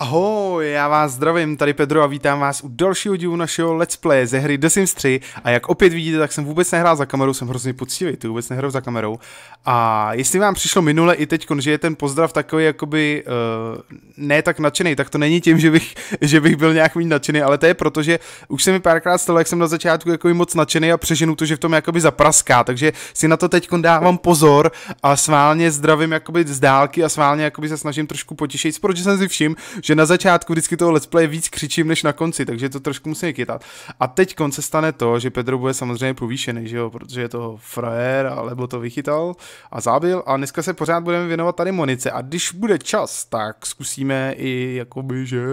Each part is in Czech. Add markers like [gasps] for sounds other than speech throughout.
Ahoj, já vás zdravím, tady Pedro a vítám vás u dalšího dílu našeho Let's Play ze hry The Sims 3 a jak opět vidíte, tak jsem vůbec nehrál za kamerou, jsem hrozně poctivý, ty vůbec nehrál za kamerou. A jestli vám přišlo minule i teď, že je ten pozdrav takový jakoby uh, ne tak nadšený, tak to není tím, že bych, [laughs] že bych byl nějak méně nadšený, ale to je proto, že už se mi párkrát stalo, jak jsem na začátku jako moc nadšený a přeženu to, že v tom jakoby zapraská, takže si na to teď dávám pozor a sválně zdravím jakoby z dálky a sválně jakoby se snažím trošku potěšit, protože jsem si všim, že na začátku vždycky toho let's play víc křičím než na konci, takže to trošku musím kytat. A teď konce stane to, že Pedro bude samozřejmě povýšený, že jo, protože je to frajer, alebo to vychytal a zábil a dneska se pořád budeme věnovat tady Monice a když bude čas, tak zkusíme i jakoby, že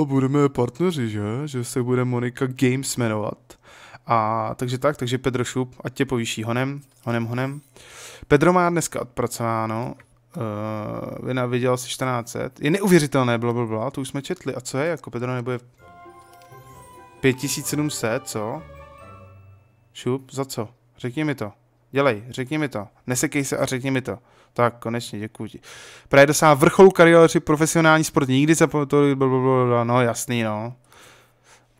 a budeme partneři, že, že se bude Monika Games jmenovat. A takže tak, takže Pedro Šup, ať tě povýší honem, honem, honem. Pedro má dneska odpracováno, Uh, Vina viděl si 1400. Je neuvěřitelné, bylo, bylo, to už jsme četli. A co je, jako Pedro nebude 5700, co? Šup, za co? Řekni mi to. Dělej, řekni mi to. Nesekej se a řekni mi to. Tak, konečně, děkuji ti. Právě dosáhl vrcholu kariéry profesionální sport. Nikdy se to blablabla, no jasný, no.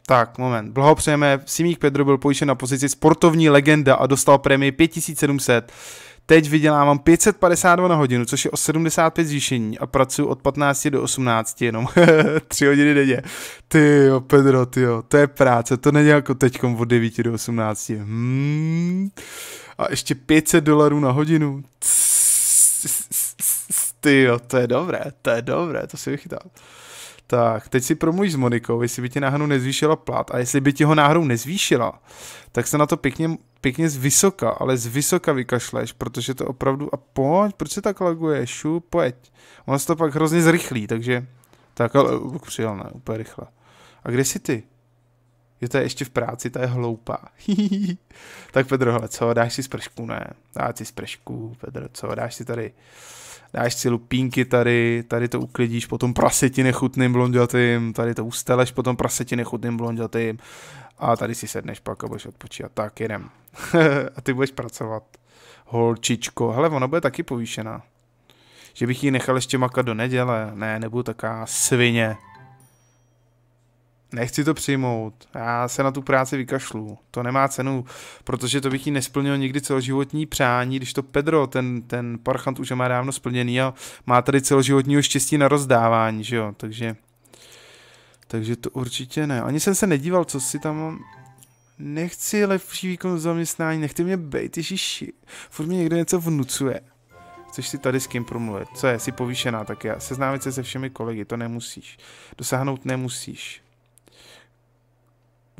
Tak, moment. Blahopřejeme. Simík Pedro byl pojištěn na pozici sportovní legenda a dostal prémii 5700. Teď vydělávám 552 na hodinu, což je o 75 zvýšení a pracuji od 15 do 18 jenom [laughs] 3 hodiny denně. Ty jo, Pedro, ty jo, to je práce, to není jako teďkom od 9 do 18. Hmm. A ještě 500 dolarů na hodinu. Ty jo, to je dobré, to je dobré, to si vychytám. Tak, teď si promluvíš s Monikou, jestli by ti náhodou nezvýšila plat a jestli by ti ho náhodou nezvýšila, tak se na to pěkně, pěkně z vysoka, ale z vysoka vykašleš, protože to opravdu, a pojď, proč se tak laguje, šu, pojď. Ono se to pak hrozně zrychlí, takže, tak ale přijel, ne, úplně rychle. A kde jsi ty? Je to je ještě v práci, to je hloupá. [laughs] tak Pedro, hele, co, dáš si spršku, ne? Dáš si spršku, Pedro, co, dáš si tady dáš si lupínky tady, tady to uklidíš, potom praseti nechutným blondětým, tady to usteleš, potom praseti nechutným blondětým a tady si sedneš pak a budeš odpočívat. Tak, jedem. [laughs] a ty budeš pracovat. Holčičko, hele, ona bude taky povýšená. Že bych ji nechal ještě makat do neděle. Ne, nebudu taká svině. Nechci to přijmout. Já se na tu práci vykašlu. To nemá cenu, protože to bych jí nesplnil nikdy celoživotní přání, když to Pedro, ten, ten parchant už má dávno splněný a má tady celoživotního štěstí na rozdávání, že jo, takže... Takže to určitě ne. Ani jsem se nedíval, co si tam Nechci lepší výkon zaměstnání, nechte mě bejt, ježiši. Furt mi někdo něco vnucuje. Chceš si tady s kým promluvit? Co je, jsi povýšená, tak já. Seznámit se se všemi kolegy, to nemusíš. Dosáhnout nemusíš.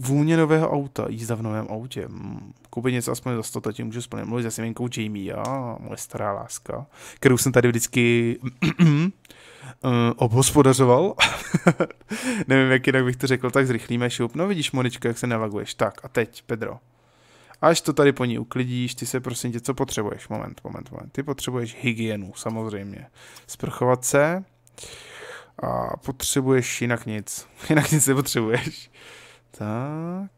Vůně nového auta, jízda v novém autě. Koupit něco aspoň za 100, tím můžu splnit. Mluvit se Simenkou Jamie, já, moje stará láska, kterou jsem tady vždycky uh, [clears throat] obhospodařoval. [laughs] Nevím, jak jinak bych to řekl, tak zrychlíme šup. No vidíš, Moničko, jak se navaguješ. Tak a teď, Pedro. Až to tady po ní uklidíš, ty se prosím tě, co potřebuješ? Moment, moment, moment. Ty potřebuješ hygienu, samozřejmě. Sprchovat se a potřebuješ jinak nic. [laughs] Jinak nic nepotřebuješ. Tak.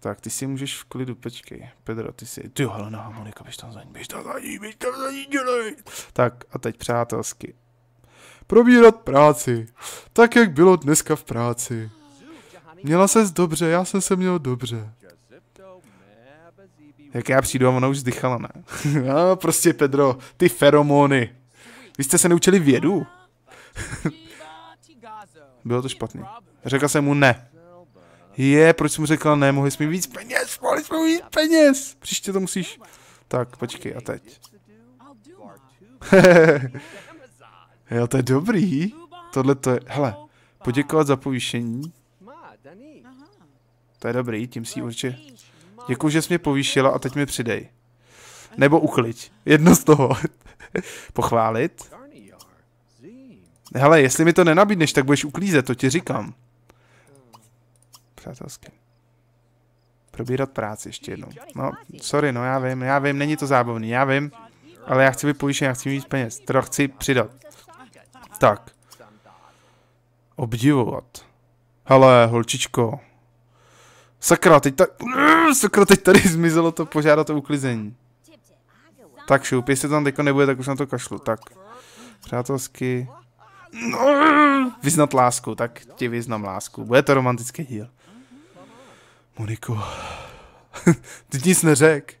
Tak, ty si můžeš v klidu, počkej. Pedro, ty si... Ty jo, hele, no, Monika, běž tam za ní, běž tam za ní, běž tam za ní, dělej. Tak, a teď přátelsky. Probírat práci. Tak, jak bylo dneska v práci. Měla ses dobře, já jsem se měl dobře. Jak já přijdu a ona už zdychala, ne? [laughs] no, prostě Pedro, ty feromony. Vy jste se neučili vědu? [laughs] Bylo to špatný. Řekl jsem mu ne. Je, proč jsem mu řekl ne, mohli jsme víc peněz, mohli jsme víc peněz. Příště to musíš... Tak, počkej, a teď. [laughs] jo, to je dobrý. Tohle to je, hele, poděkovat za povýšení. To je dobrý, tím si určitě... Děkuji, že jsi mě povýšila a teď mi přidej. Nebo ukliď. Jedno z toho. [laughs] Pochválit. Hele, jestli mi to nenabídneš, tak budeš uklízet, to ti říkám. Přátelsky. Probírat práci ještě jednou. No, sorry, no já vím, já vím, není to zábavný, já vím. Ale já chci být povýšen, já chci mít peněz. Teda chci přidat. Tak. Obdivovat. Hele, holčičko. Sakra, teď tak... Sakra, teď tady zmizelo to požádat o uklizení. Tak šup, jestli tam teďko nebude, tak už na to kašlu. Tak. Přátelsky. No, vyznat lásku, tak ti vyznám lásku. Bude to romantický díl. Moniko, [laughs] ty nic neřek.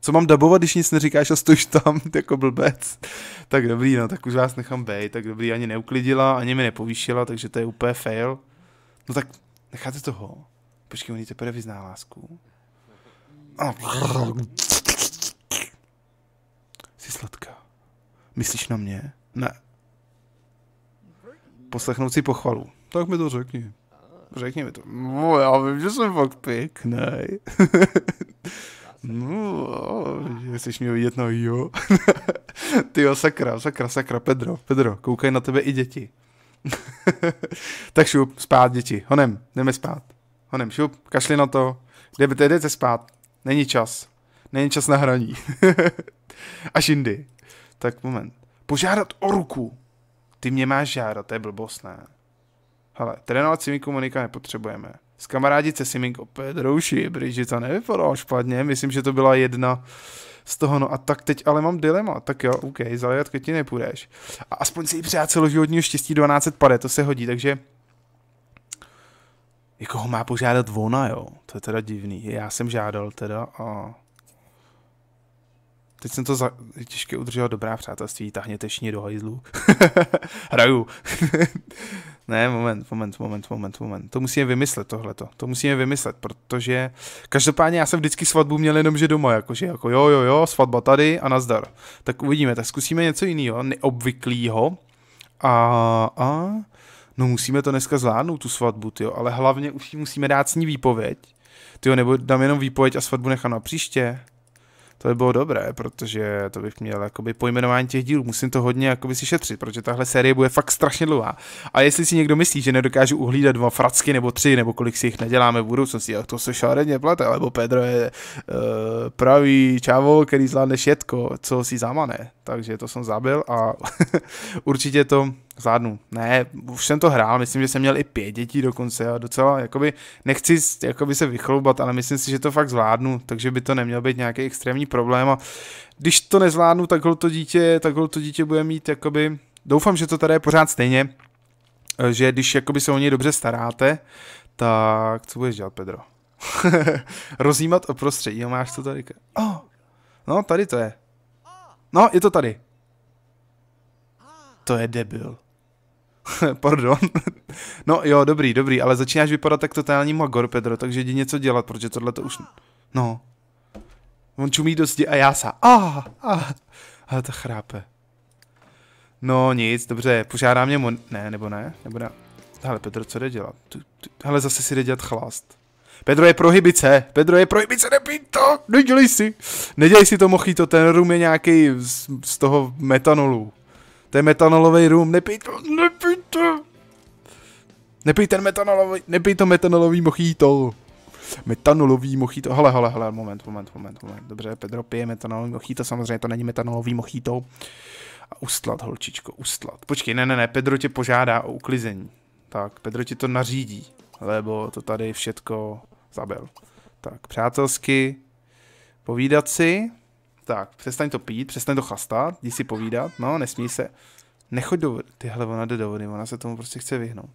Co mám dabovat, když nic neříkáš a stojíš tam [laughs] jako blbec? Tak dobrý, no, tak už vás nechám být. Tak dobrý, ani neuklidila, ani mi nepovýšila, takže to je úplně fail. No tak necháte toho. Počkej, on jí teprve vyzná lásku. [laughs] Jsi sladká. Myslíš na mě? Ne. Poslechnout si pochvalu. Tak mi to řekni. Řekni mi to. No, já vím, že jsem fakt pěkný. [laughs] no, že jsi mě vidět, no jo. [laughs] Ty jo, sakra, sakra, sakra, Pedro, Pedro, koukaj na tebe i děti. [laughs] tak šup, spát děti, honem, jdeme spát. Honem, šup, kašli na to, jdete, jdete spát, není čas, není čas na hraní. Až jindy. Tak moment. Požádat o ruku. Ty mě máš žádat, to je blbost, ne? Hele, trénovat Siminku Monika nepotřebujeme. S kamarádit se Simink opět protože to nevypadalo špatně, myslím, že to byla jedna z toho, no a tak teď ale mám dilema, tak jo, OK, zalijat ti nepůjdeš. A aspoň si i přát celoživotního štěstí 12 pade, to se hodí, takže jako ho má požádat ona, jo, to je teda divný, já jsem žádal teda a Teď jsem to za... těžké udržel dobrá přátelství, tahněte všichni do hajzlu. [laughs] Hraju. Ne, moment, moment, moment, moment, moment. To musíme vymyslet tohleto. To musíme vymyslet, protože každopádně já jsem vždycky svatbu měl jenom, že doma, jakože jako jo, jo, jo, svatba tady a nazdar. Tak uvidíme, tak zkusíme něco jiného, neobvyklého. A, a, no musíme to dneska zvládnout, tu svatbu, jo, ale hlavně už musíme dát s ní výpověď. Ty nebo dám jenom výpověď a svatbu nechám na příště to by bylo dobré, protože to bych měl jakoby pojmenování těch dílů, musím to hodně jakoby si šetřit, protože tahle série bude fakt strašně dlouhá. A jestli si někdo myslí, že nedokážu uhlídat dva fracky nebo tři, nebo kolik si jich neděláme v budoucnosti, tak to se šáredně plete, alebo Pedro je uh, pravý čávo, který zvládne všetko, co si zamane. Takže to jsem zabil a [laughs] určitě to zvládnu. Ne, už jsem to hrál, myslím, že jsem měl i pět dětí dokonce a docela, jakoby, nechci jakoby se vychloubat, ale myslím si, že to fakt zvládnu, takže by to neměl být nějaký extrémní problém a když to nezvládnu, tak to dítě, tak to dítě bude mít, jakoby, doufám, že to tady je pořád stejně, že když jakoby se o něj dobře staráte, tak co budeš dělat, Pedro? [laughs] Rozjímat o prostředí, jo, máš to tady. Oh, no, tady to je. No, je to tady. To je debil. [laughs] Pardon. no jo, dobrý, dobrý, ale začínáš vypadat tak totální magor, Pedro, takže jdi něco dělat, protože tohle to už... No. On čumí dosti a já sa. Ah, ah. Ale to chrápe. No nic, dobře, požádá mě mon... Ne, nebo ne, nebo ne. Hele, Pedro, co jde dělat? Hele, zase si jde dělat chlast. Pedro je prohybice, Pedro je prohybice, nepij to, nedělej si. Nedělej si to mochito, ten rum je nějaký z, z toho metanolu. To je metanolový rum, nepij to, nepij to. Nepij ten metanolový, nepij to metanolový mochito. Metanolový mochito, hele, hele, hele, moment, moment, moment, moment. Dobře, Pedro pije metanolový mochito, samozřejmě to není metanolový mochito. A ustlat, holčičko, ustlat. Počkej, ne, ne, ne, Pedro tě požádá o uklizení. Tak, Pedro ti to nařídí, lebo to tady všetko zabil. Tak, přátelsky, povídat si, tak, přestaň to pít, přestaň to chlastat, jdi si povídat, no, nesmí se. Nechoď do vody. Tyhle, ona jde do vody, ona se tomu prostě chce vyhnout.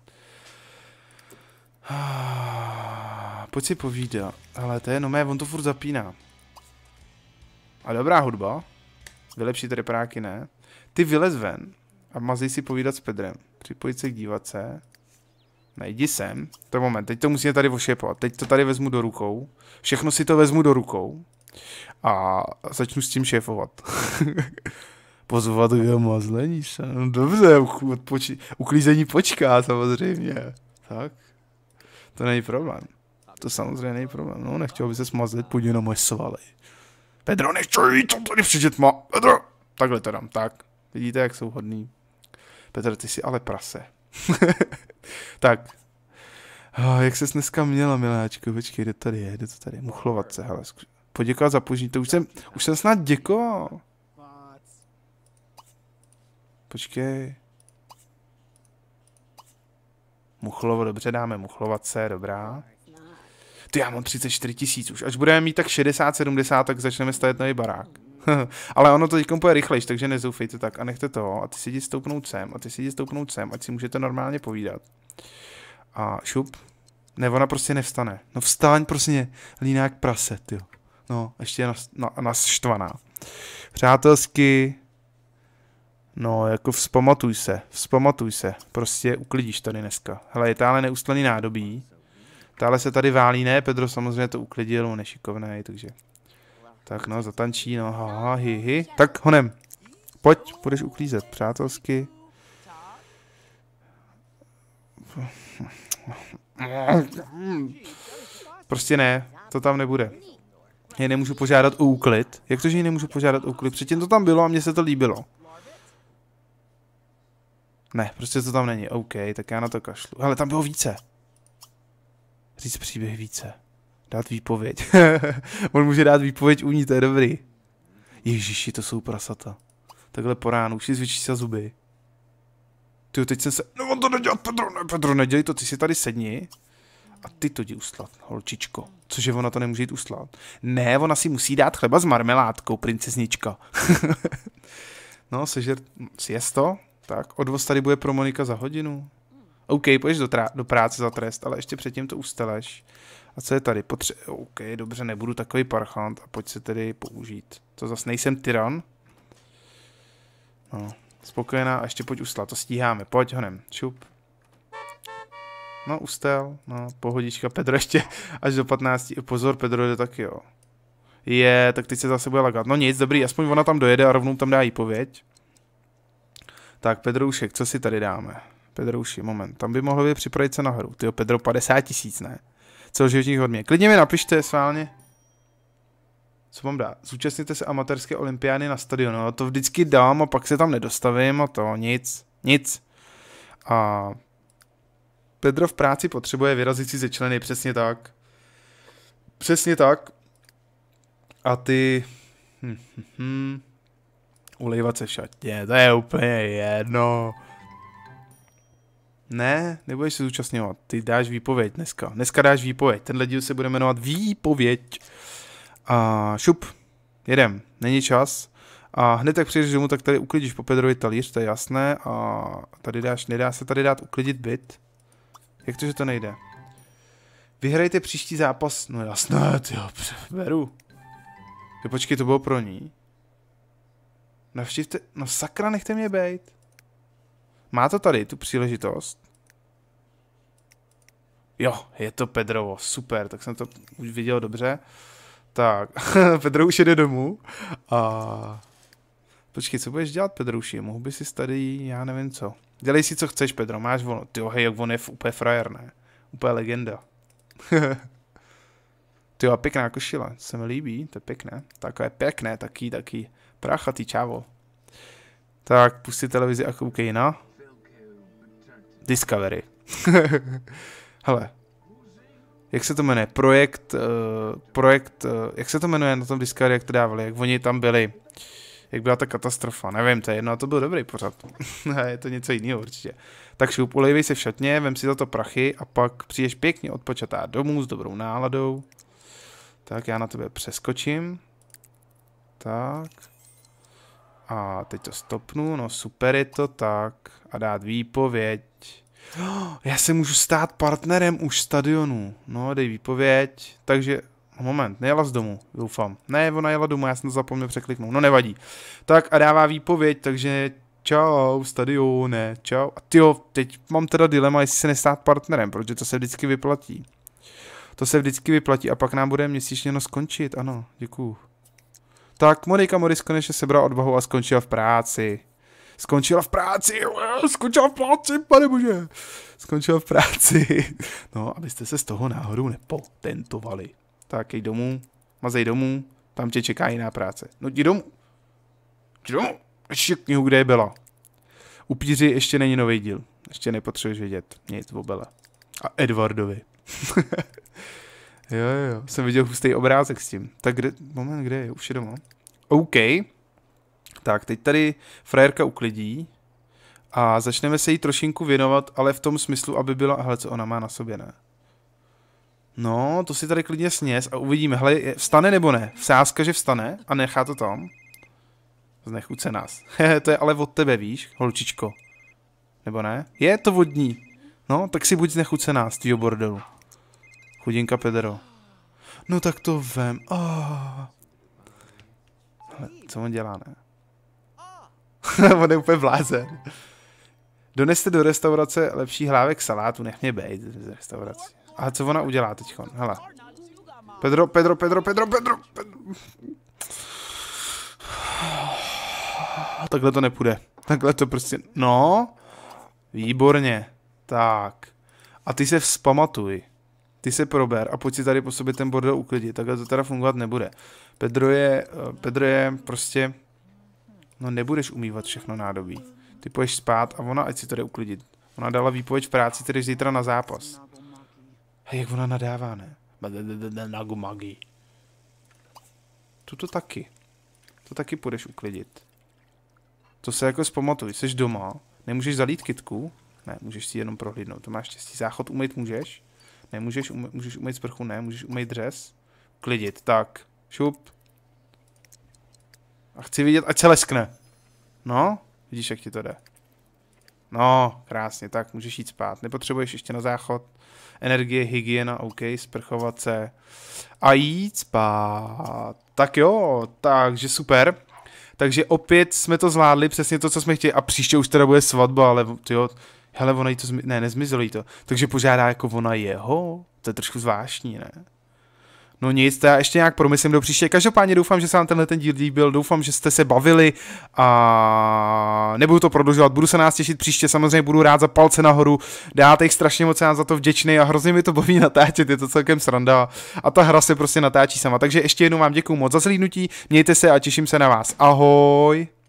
Pojď si povídat. Ale to je, no mé, on to furt zapíná. A dobrá hudba. Vylepší ty reparáky, ne? Ty vylez ven a mazej si povídat s Pedrem. Připojit se k dívace. Nejdi sem. To je moment, teď to musíme tady ošepovat. Teď to tady vezmu do rukou. Všechno si to vezmu do rukou a začnu s tím šéfovat. [laughs] Pozvat k mazlení se. No dobře, odpoči- uklízení počká samozřejmě. Tak. To není problém. To samozřejmě není problém. No, nechtěl by se smazlit, půjdi na moje svaly. Pedro, nechci jít, to tady přijít má. Pedro! Takhle to dám, tak. Vidíte, jak jsou hodný. Petr, ty jsi ale prase. [laughs] tak. Oh, jak ses dneska měla, miláčku? Počkej, kde tady je? Kde to tady je? Muchlovat se, hele poděkovat za použití. To už jsem, už jsem snad děkoval. Počkej. Muchlovo, dobře, dáme muchlovat se, dobrá. Ty já mám 34 tisíc už. Až budeme mít tak 60-70, tak začneme stavět nový barák. [laughs] Ale ono to teď půjde rychlejš, takže nezoufejte tak a nechte toho. A ty si jdi stoupnout sem, a ty si jdi stoupnout sem, ať si můžete normálně povídat. A šup. Ne, ona prostě nevstane. No vstaň prostě, líná jak prase, ty. No, ještě je nas, štvaná. Přátelsky, no, jako vzpamatuj se, vzpamatuj se. Prostě uklidíš tady dneska. Hele, je táhle neustlený nádobí. Táhle se tady válí, ne, Pedro samozřejmě to uklidil, on nešikovný, takže tak no, zatančí, no, ha, ha, hi, hi. Tak, honem. Pojď, budeš uklízet, přátelsky. Prostě ne, to tam nebude. Já nemůžu požádat o úklid. Jak to, že ji nemůžu požádat o úklid? Předtím to tam bylo a mně se to líbilo. Ne, prostě to tam není. OK, tak já na to kašlu. Ale tam bylo více. Říct příběh více. Dát výpověď. [laughs] On může dát výpověď u ní, to je dobrý. Ježiši, to jsou prasata. Takhle po ránu, už si se zuby. Ty teď jsem se... No on to nedělá, Pedro, ne, Pedro, nedělej to, ty si tady sedni. A ty to jdi uslat, holčičko. Cože ona to nemůže jít uslat? Ne, ona si musí dát chleba s marmeládkou, princeznička. [laughs] no, sežer, jest to? Tak, odvoz tady bude pro Monika za hodinu. OK, půjdeš do, do práce za trest, ale ještě předtím to usteleš. A co je tady? Potře- OK, dobře, nebudu takový parchant a pojď se tedy použít. To zase nejsem tyran. No, spokojená a ještě pojď ustat, to stíháme. Pojď honem, šup. No, ustel, no, pohodička, Pedro ještě [laughs] až do 15. Pozor, Pedro jde taky, jo. Je, tak teď se zase bude lagat. No nic, dobrý, aspoň ona tam dojede a rovnou tam dá pověď. Tak, Pedroušek, co si tady dáme? Pedrouši, moment, tam by mohlo být připravit se nahoru. Tyjo, Pedro, 50 tisíc, ne? Celoživotních hodně. Klidně mi napište sválně. Co mám dát? Zúčastněte se amatérské olympiády na stadionu. No, to vždycky dám a pak se tam nedostavím a to nic. Nic. A Pedro v práci potřebuje vyrazit si ze členy, přesně tak. Přesně tak. A ty... Hm, hm, hm. Ulejvat se v šatě, to je úplně jedno. Ne, nebudeš se zúčastňovat. Ty dáš výpověď dneska. Dneska dáš výpověď. Tenhle díl se bude jmenovat Výpověď. A šup, jedem. Není čas. A hned tak přijdeš domů, tak tady uklidíš po Pedrovi talíř, to je jasné. A tady dáš, nedá se tady dát uklidit byt. Jak to, že to nejde? Vyhrajte příští zápas. No jasné, ty jo, beru. Jo, počkej, to bylo pro ní. Navštivte, no sakra, nechte mě bejt. Má to tady tu příležitost. Jo, je to Pedrovo, super, tak jsem to už viděl dobře. Tak, [laughs] Pedro už jede domů a... Počkej, co budeš dělat, Pedrouši? Mohl by si tady, já nevím co. Dělej si, co chceš, Pedro, máš volno. Ty hej, jak on je úplně frajer, ne? Úplně legenda. [laughs] Ty a pěkná košile, se mi líbí, to je pěkné. Takové pěkné, taky, taky prachatý čavo. Tak, pusti televizi a koukej na. Discovery. [laughs] Hele, jak se to jmenuje? Projekt, uh, projekt, uh, jak se to jmenuje na tom Discovery, jak to dávali, jak oni tam byli, jak byla ta katastrofa, nevím, to je jedno, a to byl dobrý pořad. [laughs] je to něco jiného určitě. Tak šup, ulejvej se v šatně, vem si za to prachy a pak přijdeš pěkně odpočatá domů s dobrou náladou. Tak já na tebe přeskočím. Tak. A teď to stopnu, no super je to tak. A dát výpověď. [gasps] Já se můžu stát partnerem už stadionu. No, dej výpověď. Takže, moment, nejela z domu, doufám. Ne, ona jela domů, já jsem to zapomněl překliknout. No, nevadí. Tak a dává výpověď, takže čau, stadione, čau. A tyjo, teď mám teda dilema, jestli se nestát partnerem, protože to se vždycky vyplatí. To se vždycky vyplatí a pak nám bude měsíčně no skončit, ano, děkuju. Tak Monika Moris konečně sebral odvahu a skončila v práci. Skončila v práci, skončila v práci, pane bože. Skončila v práci. [laughs] No, abyste se z toho náhodou nepotentovali. Tak, jej domů, mazej domů, tam tě čeká jiná práce. No, jdi domů. Jdi domů. Ještě knihu, kde je byla. Upíři ještě není nový díl. Ještě nepotřebuješ vědět nic o Bele. A Edwardovi. [laughs] jo, jo, jsem viděl hustý obrázek s tím. Tak kde, moment, kde je? Už je doma. OK. Tak, teď tady frajerka uklidí a začneme se jí trošinku věnovat, ale v tom smyslu, aby byla, hele, co ona má na sobě, ne? No, to si tady klidně sněz a uvidíme, hele, vstane nebo ne? Vsázka, že vstane a nechá to tam. Znechuce nás. [laughs] to je ale od tebe, víš, holčičko. Nebo ne? Je to vodní. No, tak si buď znechucená z tvýho bordelu. Chudinka Pedro. No tak to vem. Oh. Ale co on dělá, ne? [laughs] on je úplně blázen. Doneste do restaurace lepší hlávek salátu, nech mě bejt z restaurace. A co ona udělá teď? Hele. Pedro, Pedro, Pedro, Pedro, Pedro, Pedro. [sighs] Takhle to nepůjde. Takhle to prostě, no. Výborně. Tak. A ty se vzpamatuj. Ty se prober a pojď si tady po sobě ten bordel uklidit. Takhle to teda fungovat nebude. Pedro je, eh, Pedro je prostě, no nebudeš umývat všechno nádobí. Ty půjdeš spát a ona, ať si to jde uklidit. Ona dala výpověď v práci, tedy zítra na zápas. Hej, jak ona nadává, ne? Nagumagi. Tuto taky. To taky půjdeš uklidit. To se jako zpamatuj, jsi doma, nemůžeš zalít kitku, ne, můžeš si jenom prohlídnout, to máš štěstí. Záchod umýt můžeš, nemůžeš, um, můžeš umýt sprchu, ne, můžeš umýt dřez, klidit, tak, šup. A chci vidět, ať se leskne. No, vidíš, jak ti to jde. No, krásně, tak můžeš jít spát. Nepotřebuješ ještě na záchod. Energie, hygiena, OK, sprchovat se. A jít spát. Tak jo, takže super. Takže opět jsme to zvládli, přesně to, co jsme chtěli. A příště už teda bude svatba, ale jo, hele, ona jí to, zmi- ne, nezmizelo jí to. Takže požádá jako ona jeho, to je trošku zvláštní, ne? No nic, to já ještě nějak promyslím do příště. Každopádně doufám, že se vám tenhle ten díl líbil, doufám, že jste se bavili a nebudu to prodlužovat, budu se nás těšit příště, samozřejmě budu rád za palce nahoru, dáte jich strašně moc, já za to vděčný a hrozně mi to baví [laughs] natáčet, je to celkem sranda a ta hra se prostě natáčí sama. Takže ještě jednou vám děkuju moc za zhlídnutí, mějte se a těším se na vás. Ahoj!